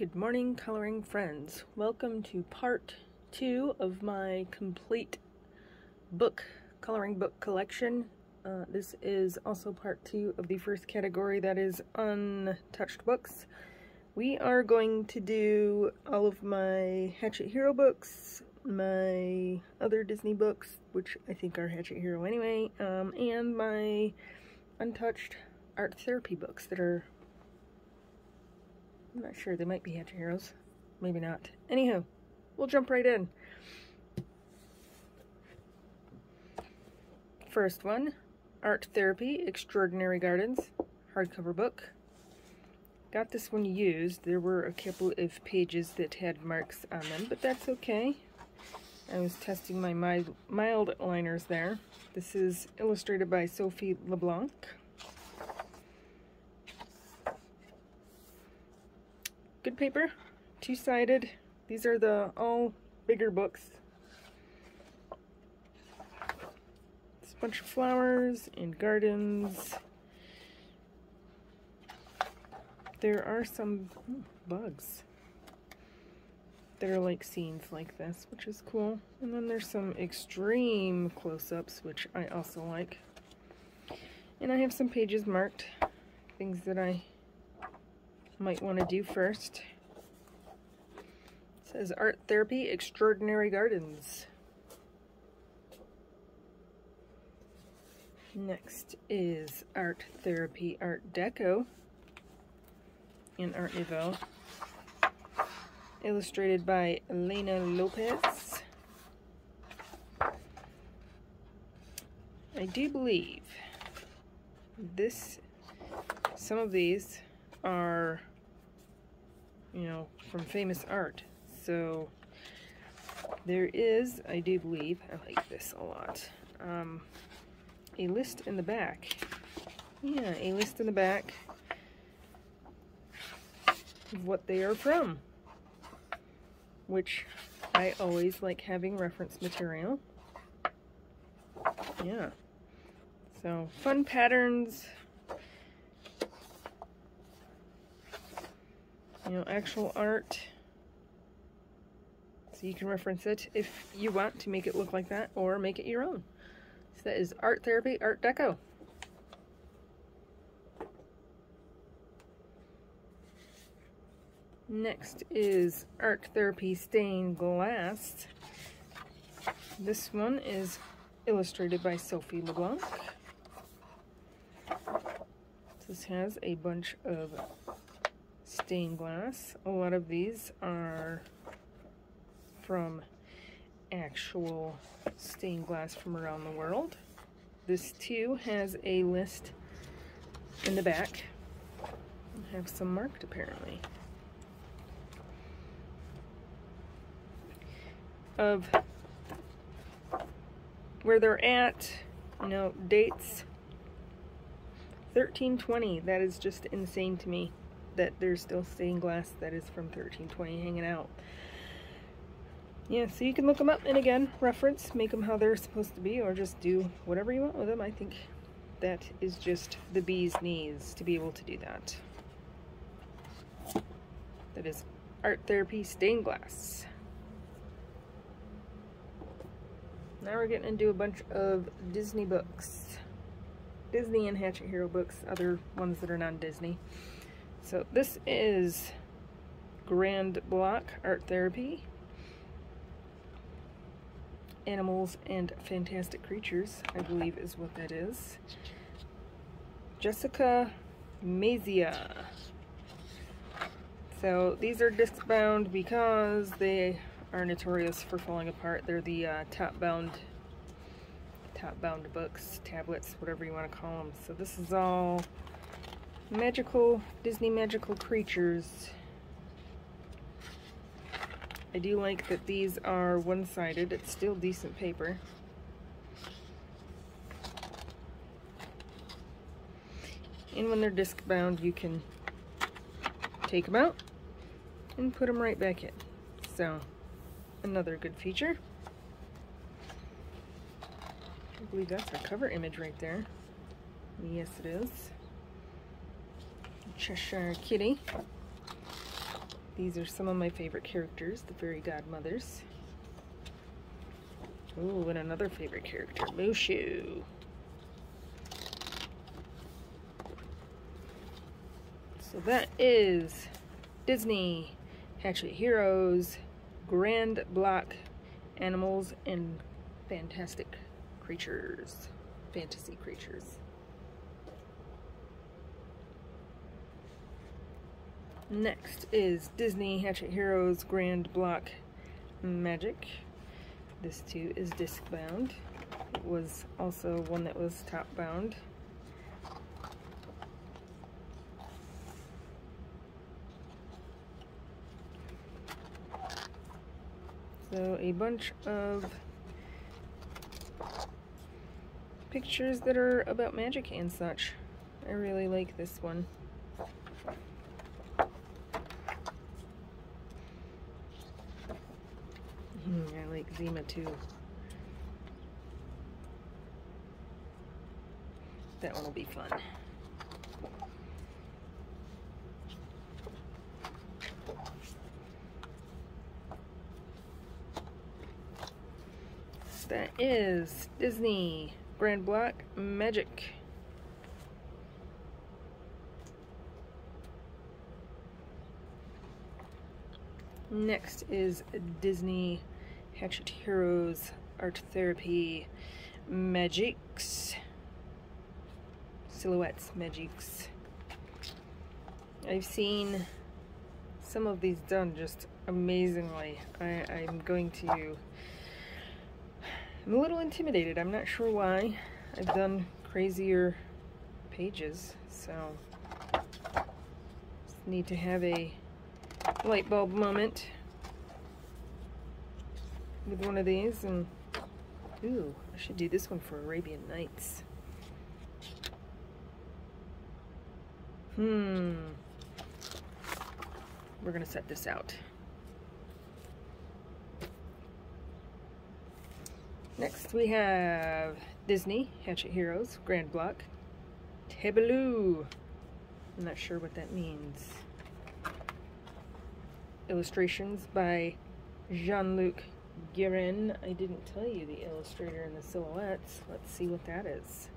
Good morning, coloring friends. Welcome to part two of my complete book, coloring book collection. Uh, this is also part two of the first category that is untouched books. We are going to do all of my Hachette Hero books, my other Disney books, which I think are Hachette Hero anyway, um, and my untouched art therapy books that are I'm not sure. They might be Hachette Heroes. Maybe not. Anywho, we'll jump right in. First one, Art Therapy, Extraordinary Gardens, hardcover book. Got this one used. There were a couple of pages that had marks on them, but that's okay. I was testing my mild, mild liners there. This is illustrated by Sophie LeBlanc. Good paper, two-sided. These are the all bigger books. It's a bunch of flowers and gardens. There are some bugs that are like scenes like this, which is cool. And then there's some extreme close-ups, which I also like. And I have some pages marked, things that I might want to do first. It says Art Therapy Extraordinary Gardens. Next is Art Therapy Art Deco in Art Nouveau. Illustrated by Elena Lopez. I do believe this, some of these are you know, from famous art. So there is, I do believe, I like this a lot, um, a list in the back. Yeah, a list in the back of what they are from, which I always like having reference material. Yeah. So, fun patterns, you know, actual art. So you can reference it if you want to make it look like that or make it your own. So that is Art Therapy Art Deco. Next is Art Therapy Stained Glass. This one is illustrated by Sophie LeBlanc. This has a bunch of stained glass. A lot of these are from actual stained glass from around the world. This too has a list in the back. I have some marked apparently. Of where they're at, you know, dates 1320. That is just insane to me that there's still stained glass that is from 1320 hanging out. Yeah, so you can look them up and again, reference, make them how they're supposed to be or just do whatever you want with them. I think that is just the bee's knees to be able to do that. That is Art Therapy Stained Glass. Now we're getting into a bunch of Disney books. Disney and Hachette Hero books, other ones that are non-Disney. So this is Grand Block Art Therapy. Animals and Fantastic Creatures, I believe is what that is. Jessica Mazia. So these are disc bound because they are notorious for falling apart. They're the uh, top bound top bound books, tablets, whatever you want to call them. So this is all magical, Disney magical creatures. I do like that these are one-sided. It's still decent paper. And when they're disc bound, you can take them out and put them right back in. So, another good feature. I believe that's our cover image right there. Yes, it is. Cheshire Kitty. These are some of my favorite characters, the fairy godmothers. Oh, and another favorite character, Mushu. So that is Disney Hachette Heroes Grand Block Animals and Fantastic Creatures. Fantasy Creatures. Next is Disney Hachette Heroes Grand Block Magic. This too is disc bound. It was also one that was top bound. So a bunch of pictures that are about magic and such. I really like this one. Zima too. That one will be fun. That is Disney Grand Block Magic. Next is Disney Hachette Heroes Art Therapy Magics. Silhouettes Magics. I've seen some of these done just amazingly. I, I'm going to I'm a little intimidated. I'm not sure why. I've done crazier pages, so just need to have a light bulb moment with one of these and ooh, I should do this one for Arabian Nights. Hmm. We're gonna set this out. Next we have Disney Hachette Heroes Grand Block Tableau. I'm not sure what that means. Illustrations by Jean-Luc Guérin. I didn't tell you the illustrator and the silhouettes. Let's see what that is.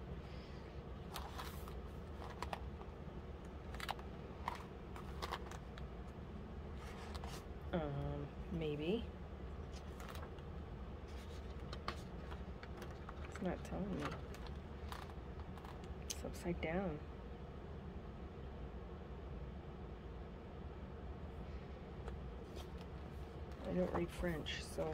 Um, maybe. It's not telling me. It's upside down. I don't read French, so...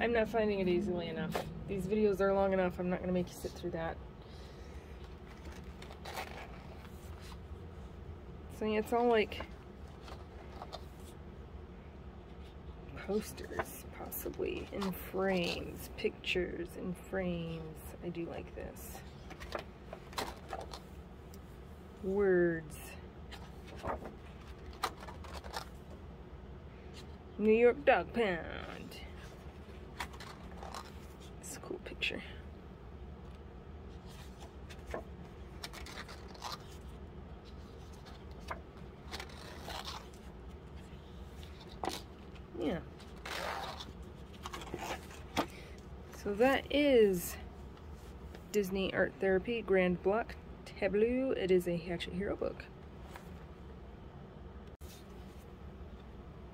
I'm not finding it easily enough. These videos are long enough, I'm not going to make you sit through that. So yeah, it's all like posters, possibly, in frames, pictures in frames. I do like this. Words. New York Dog Pound. It's a cool picture. Yeah. So that is Disney Art Therapy Grand Block Tableau. It is a Hachette Hero book.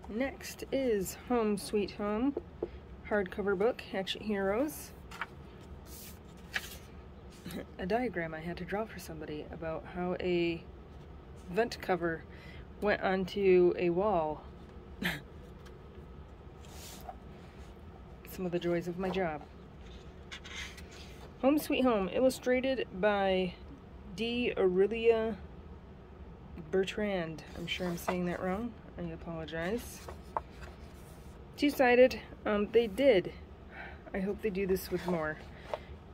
Next is Home Sweet Home hardcover book, Hachette Heroes. a diagram I had to draw for somebody about how a vent cover went onto a wall. Some of the joys of my job. Home Sweet Home, illustrated by D. Aurelia Bertrand. I'm sure I'm saying that wrong. I apologize. Two-sided. Um, they did. I hope they do this with more.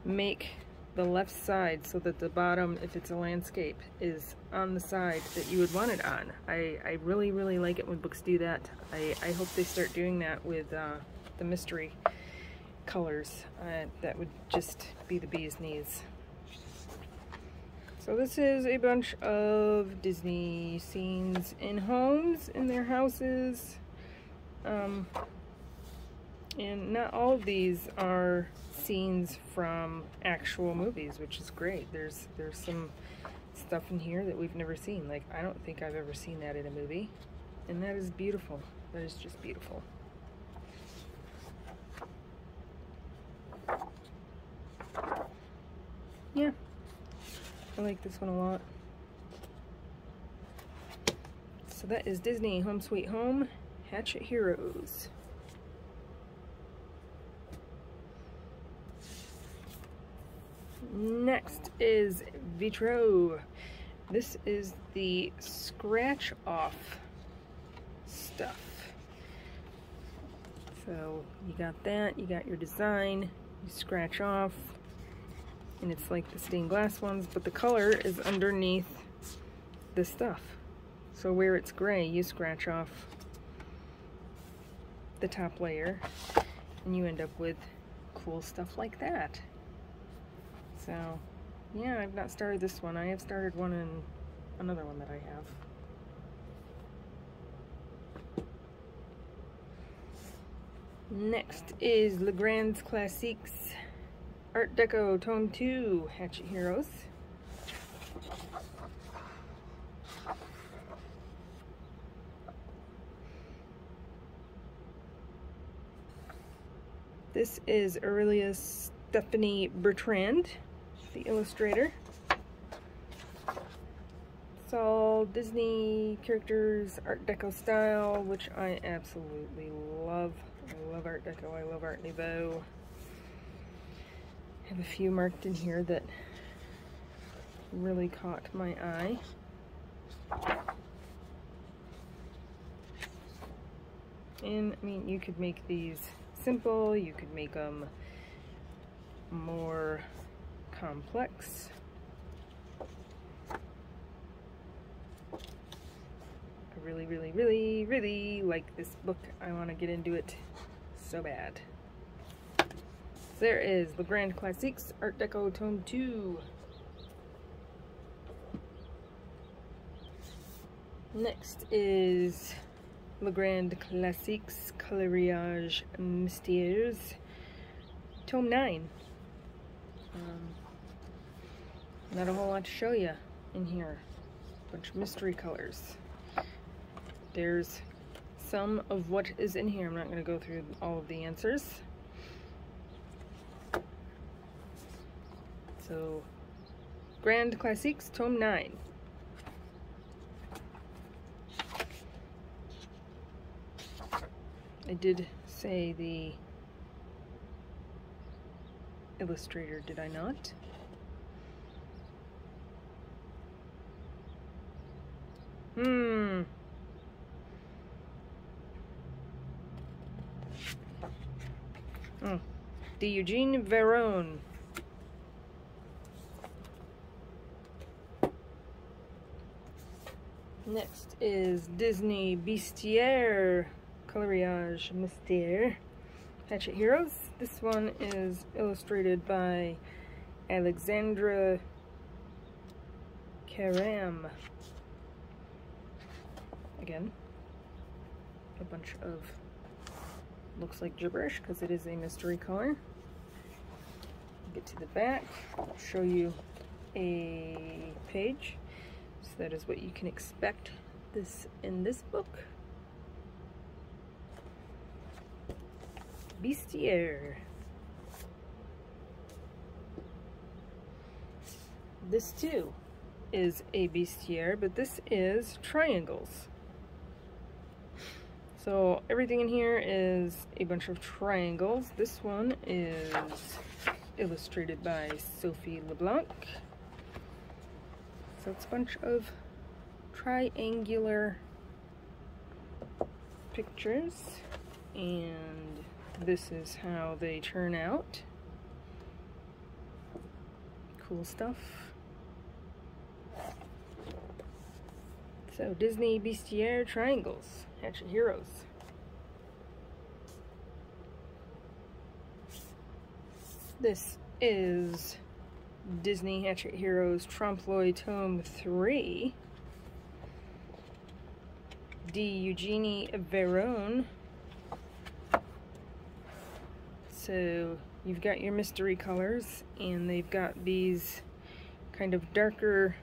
Make the left side so that the bottom, if it's a landscape, is on the side that you would want it on. I, I really, really like it when books do that. I, I hope they start doing that with uh, the mystery colors. Uh, that would just be the bee's knees. So this is a bunch of Disney scenes in homes, in their houses. Um, and not all of these are scenes from actual movies, which is great. There's there's some stuff in here that we've never seen. Like I don't think I've ever seen that in a movie. And that is beautiful. That is just beautiful. Yeah. I like this one a lot. So that is Disney Home Sweet Home Hachette Heroes. Next is Vitro. This is the scratch off stuff. So you got that, you got your design, you scratch off, and it's like the stained glass ones, but the color is underneath the stuff. So where it's gray, you scratch off the top layer, and you end up with cool stuff like that. So, yeah, I've not started this one. I have started one in another one that I have. Next is Le Legrand's Classiques Art Deco Tome 2 Hachette Heroes. This is Aurelia Stephanie Bertrand, the illustrator. It's all Disney characters, Art Deco style, which I absolutely love. I love Art Deco, I love Art Nouveau. I have a few marked in here that really caught my eye. And, I mean, you could make these simple, you could make them more complex. I really, really, really, really like this book. I want to get into it so bad. There is Legrand Classiques Art Deco Tome 2. Next is Legrand Classiques Coloriage Mystères Tome 9. Um, not a whole lot to show you in here. A Bunch of mystery colors. There's some of what is in here. I'm not going to go through all of the answers. So, Grand Classiques, Tome 9. I did say the illustrator, did I not? Hmm. Oh, the Eugene Veron. Next is Disney Bestiaire Coloriage Mystère Hachette Heroes. This one is illustrated by Alexandra Karam. Again, a bunch of looks like gibberish because it is a mystery color. Get to the back, show you a page. So that is what you can expect this in this book. Bestiaire. This too is a bestiaire, but this is triangles. So everything in here is a bunch of triangles. This one is illustrated by Sophie LeBlanc. So it's a bunch of triangular pictures and this is how they turn out. Cool stuff. So Disney Bestiaire Triangles, Hachette Heroes. This is Disney Hachette Heroes Trompe Tome 3. D. Eugenie Veron. So you've got your mystery colors and they've got these kind of darker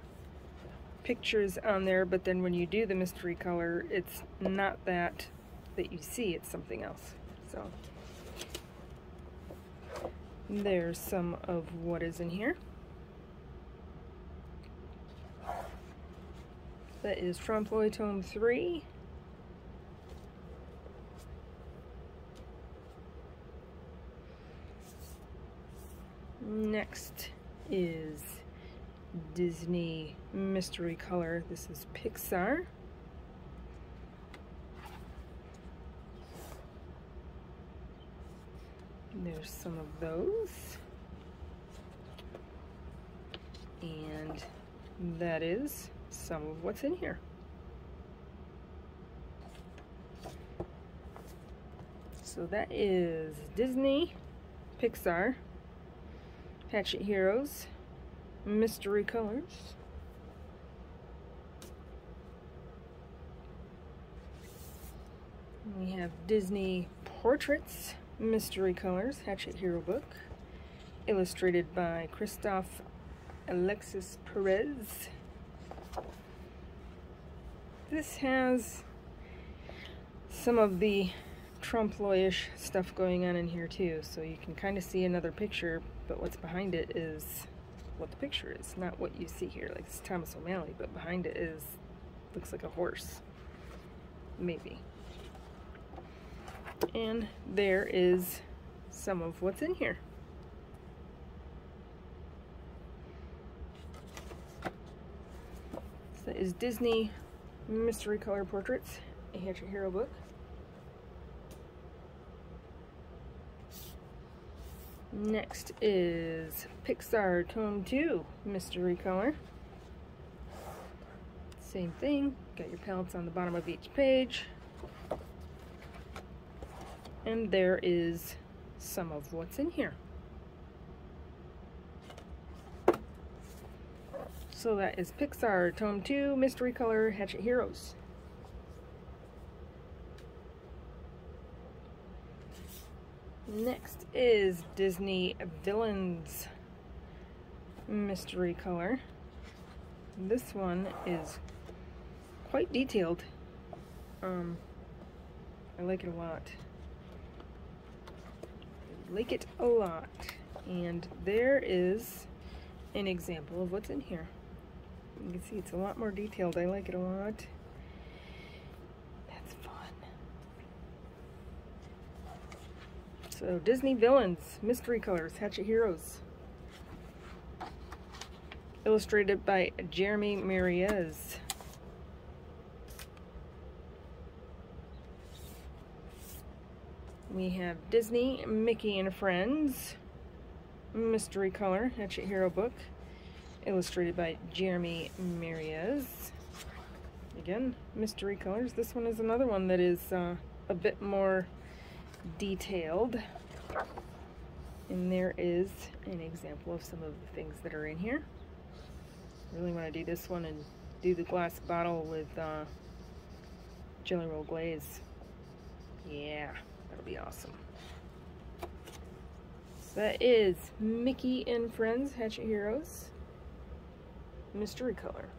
pictures on there but then when you do the mystery color it's not that that you see it's something else so there's some of what is in here that is Trompe Tome 3 Next is Disney Mystery Color. This is Pixar. There's some of those. And that is some of what's in here. So that is Disney, Pixar, Hachette Heroes, Mystery Colors. We have Disney Portraits, Mystery Colors, Hachette Hero book, illustrated by Christophe Alexis Perez. This has some of the trompe-l'oeil-ish stuff going on in here too, so you can kind of see another picture, but what's behind it is what the picture is, not what you see here. Like it's Thomas O'Malley, but behind it is looks like a horse, maybe. And there is some of what's in here. So that is Disney Mystery Color Portraits, a Hachette Hero book. Next is Pixar Tome 2 Mystery Color. Same thing, got your palettes on the bottom of each page. And there is some of what's in here. So that is Pixar Tome 2 Mystery Color Hachette Heroes. Next is Disney Villains Mystery Color. This one is quite detailed. Um, I like it a lot. I like it a lot. And there is an example of what's in here. You can see it's a lot more detailed. I like it a lot. That's fun. So Disney Villains, Mystery Colors, Hachette Heroes. Illustrated by Jeremy Mariez. We have Disney, Mickey and Friends, Mystery Color, Hachette Hero book. Illustrated by Jeremy Mariez. Again, Mystery Colors. This one is another one that is uh, a bit more detailed. And there is an example of some of the things that are in here. Really want to do this one and do the glass bottle with uh, Gelly Roll Glaze. Yeah, that'll be awesome. So that is Mickey and Friends Hachette Heroes Mystery Color.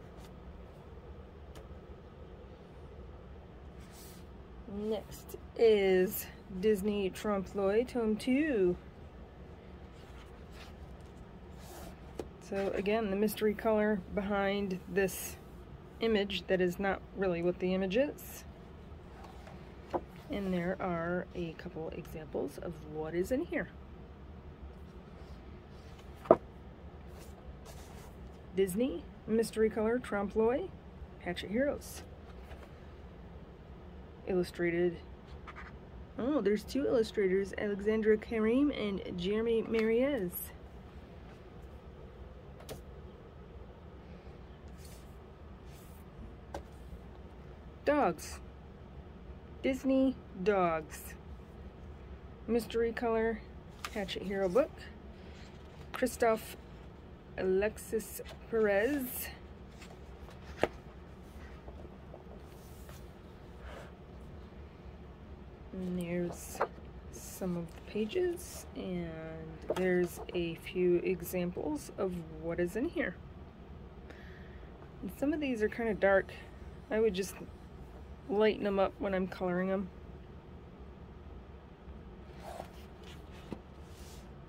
Next is Disney Trompe-l'oeil Tome 2. So again, the mystery color behind this image that is not really what the image is. And there are a couple examples of what is in here. Disney Mystery Color Trompe-l'oeil Hachette Heroes. Illustrated Oh, there's two illustrators, Alexandra Karim and Jeremy Mariez. Dogs. Disney Dogs. Mystery Color Hachette Hero book. Christophe Alexis Perez. And there's some of the pages and there's a few examples of what is in here. And some of these are kind of dark. I would just lighten them up when I'm coloring them.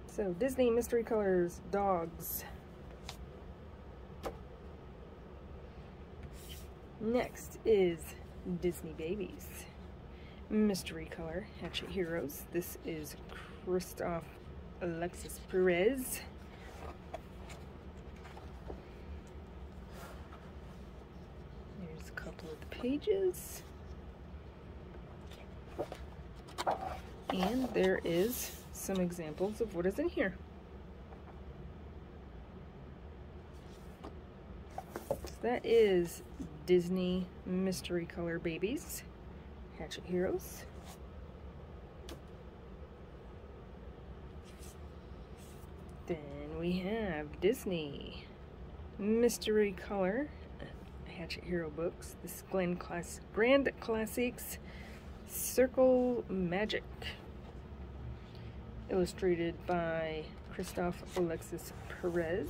So Disney Mystery Colors Dogs. Next is Disney Babies. Mystery Color Hachette Heroes. This is Christophe Alexis Perez. There's a couple of the pages. And there is some examples of what is in here. So that is Disney Mystery Color Babies, Hachette Heroes. Then we have Disney Mystery Color Hachette Hero books. This is Glen Class Grand Classics Circle Magic illustrated by Christophe Alexis Perez.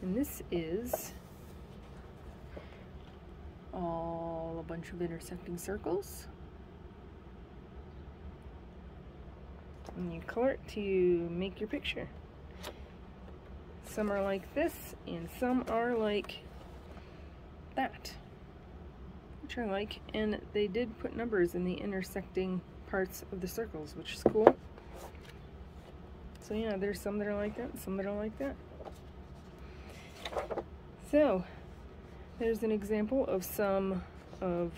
And this is all a bunch of intersecting circles. And you color it to make your picture. Some are like this, and some are like that, which I like. And they did put numbers in the intersecting parts of the circles, which is cool. So yeah, there's some that are like that, some that are like that. So, there's an example of some of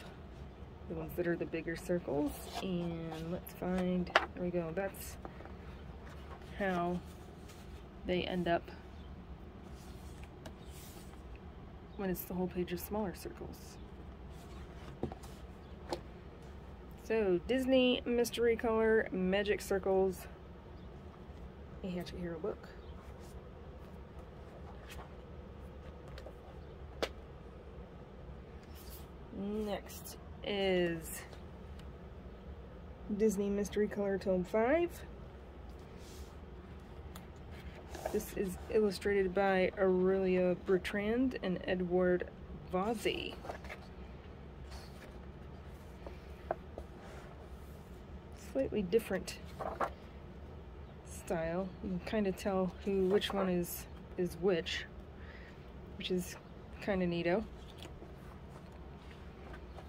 the ones that are the bigger circles. And let's find, there we go, that's how they end up when it's the whole page of smaller circles. So, Disney Mystery Color Magic Circles a Hachette Hero book. Next is Disney Mystery Color Tome 5. This is illustrated by Aurelia Bertrand and Edward Vazzi. Slightly different style. You can kind of tell who which one is is which, which is kind of neato.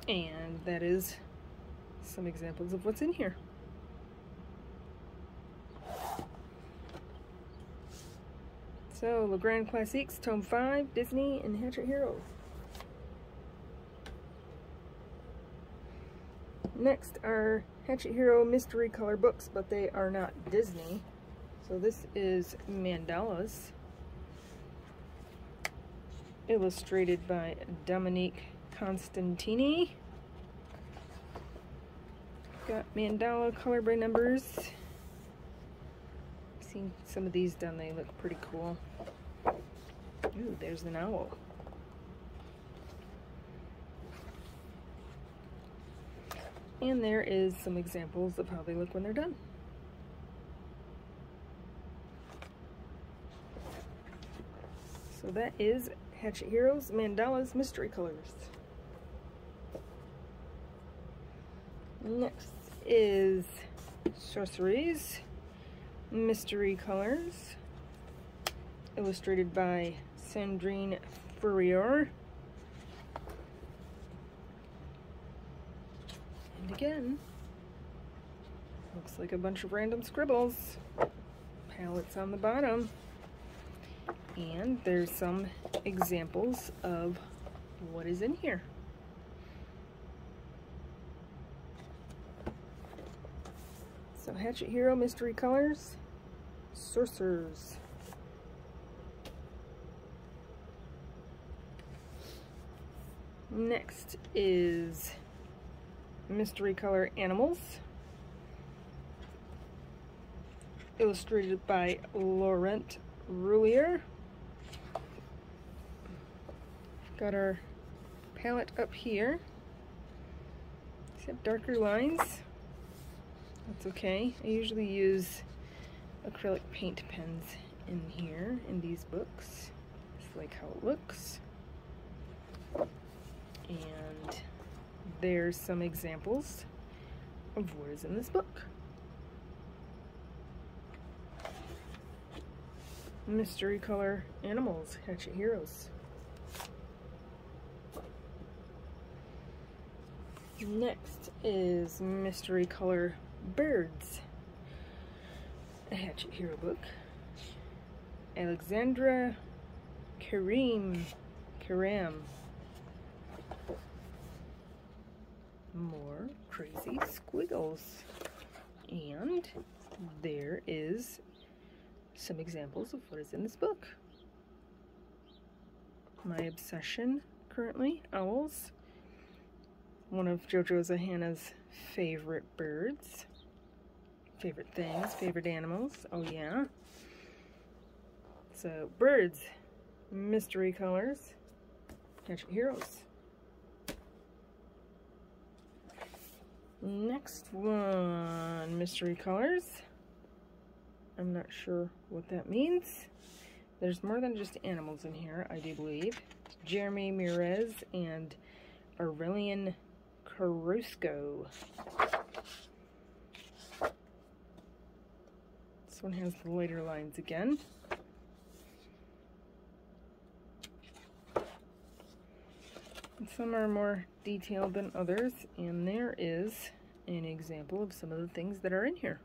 And that is some examples of what's in here. So, Le Grand Classiques, Tome 5, Disney, and Hachette Heroes. Next are Hachette Hero Mystery Color books, but they are not Disney. So this is Mandalas, illustrated by Dominique Constantini. Got mandala color by numbers. Seen some of these done, they look pretty cool. Ooh, there's an owl. And there is some examples of how they look when they're done. So that is Hachette Heroes Mandalas Mystery Colors. Next is Sorceries Mystery Colors, illustrated by Sandrine Furrier. And again, looks like a bunch of random scribbles. Palettes on the bottom. And there's some examples of what is in here. Hachette Hero Mystery Colors, Sorcerers. Next is Mystery Color Animals. Illustrated by Laurent Rullier. Got our palette up here. Except darker lines. That's okay. I usually use acrylic paint pens in here in these books. Just like how it looks. And there's some examples of what is in this book. Mystery Color Animals, Hachette Heroes. Next is Mystery Color Birds, a Hachette Hero book. Alexandra Kareem, Karam. More crazy squiggles. And there is some examples of what is in this book. My obsession currently, owls. One of Jojo Zahanna's favorite birds. Favorite things, favorite animals. Oh yeah. So, birds, mystery colors, Hachette Heroes. Next one, mystery colors. I'm not sure what that means. There's more than just animals in here, I do believe. Jeremy Mirez and Aurelian Carrasco. One has the lighter lines again. And some are more detailed than others, and there is an example of some of the things that are in here.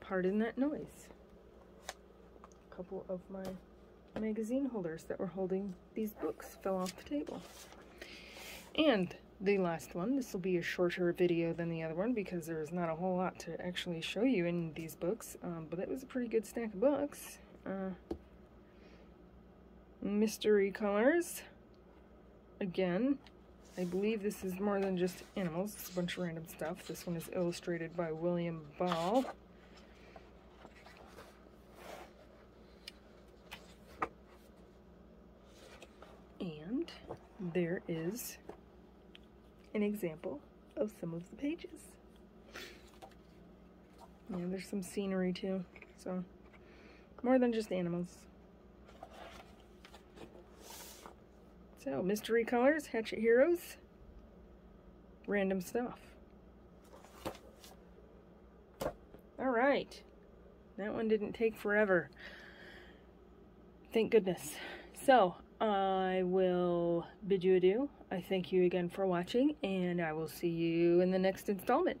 Pardon that noise. A couple of my magazine holders that were holding these books fell off the table. And the last one, this will be a shorter video than the other one because there's not a whole lot to actually show you in these books, um, but it was a pretty good stack of books. Uh, mystery colors. Again, I believe this is more than just animals. It's a bunch of random stuff. This one is illustrated by William Ball. And there is an example of some of the pages. Yeah, there's some scenery too, so more than just animals. So, mystery colors, Hachette Heroes, random stuff. Alright, that one didn't take forever. Thank goodness. So, I will bid you adieu. I thank you again for watching, and I will see you in the next installment.